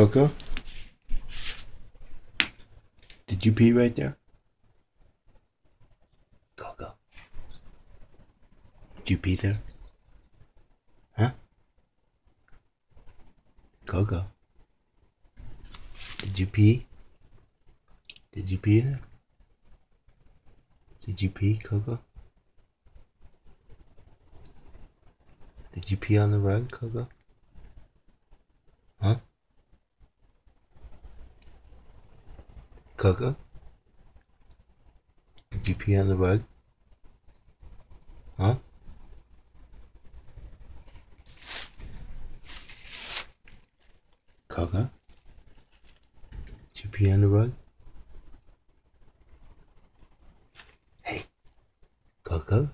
Coco? Did you pee right there? Coco. Did you pee there? Huh? Coco. Did you pee? Did you pee there? Did you pee, Coco? Did you pee on the rug, Coco? Huh? Coco? Did you pee on the rug? Huh? Coco? Did you pee on the rug? Hey, Coco?